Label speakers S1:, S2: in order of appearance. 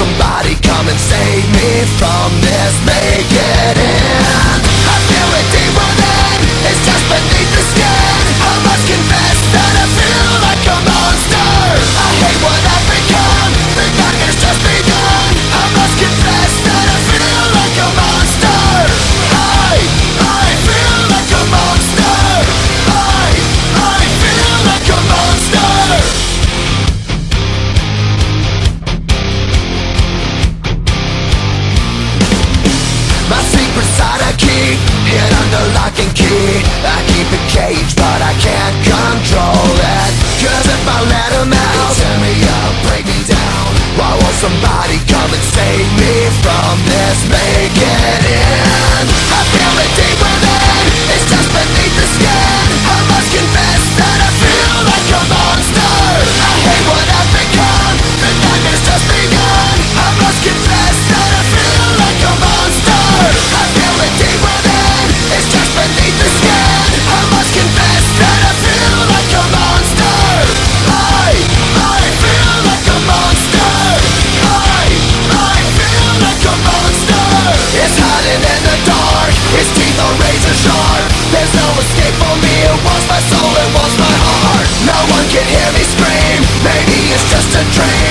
S1: Somebody come and save me from this. Making the lock and key I keep it There's no escape for me. It wants my soul, it wants my heart. No one can hear me scream. Maybe it's just a dream.